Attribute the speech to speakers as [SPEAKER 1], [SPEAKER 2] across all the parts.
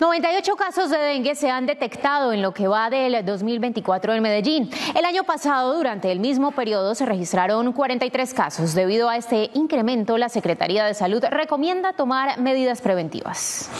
[SPEAKER 1] 98 casos de dengue se han detectado en lo que va del 2024 en Medellín. El año pasado, durante el mismo periodo, se registraron 43 casos. Debido a este incremento, la Secretaría de Salud recomienda tomar medidas preventivas.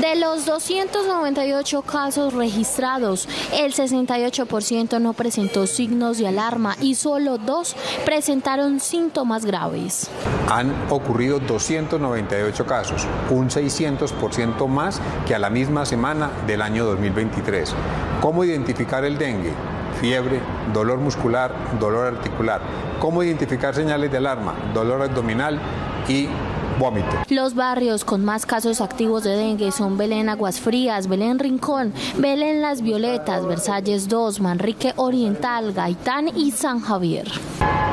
[SPEAKER 2] De los 298 casos registrados, el 68% no presentó signos de alarma y solo dos presentaron síntomas graves.
[SPEAKER 3] Han ocurrido 298 casos, un 600% más que a la misma semana del año 2023. ¿Cómo identificar el dengue? Fiebre, dolor muscular, dolor articular. ¿Cómo identificar señales de alarma? Dolor abdominal y vómito.
[SPEAKER 2] Los barrios con más casos activos de dengue son Belén Aguas Frías, Belén Rincón, Belén Las Violetas, Versalles 2, Manrique Oriental, Gaitán y San Javier.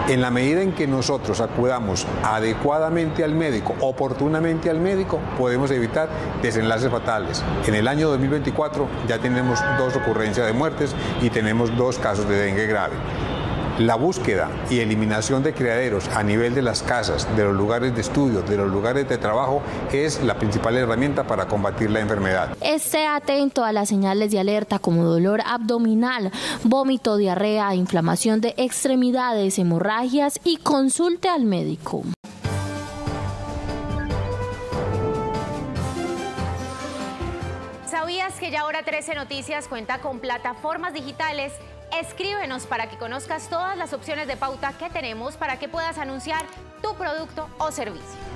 [SPEAKER 3] En la medida en que nosotros acudamos adecuadamente al médico, oportunamente al médico, podemos evitar desenlaces fatales. En el año 2024 ya tenemos dos ocurrencias de muertes y tenemos dos casos de dengue grave. La búsqueda y eliminación de criaderos a nivel de las casas, de los lugares de estudio, de los lugares de trabajo es la principal herramienta para combatir la enfermedad.
[SPEAKER 2] Esté atento a las señales de alerta como dolor abdominal, vómito, diarrea, inflamación de extremidades, hemorragias y consulte al médico.
[SPEAKER 1] ¿Sabías que ya ahora 13 Noticias cuenta con plataformas digitales Escríbenos para que conozcas todas las opciones de pauta que tenemos para que puedas anunciar tu producto o servicio.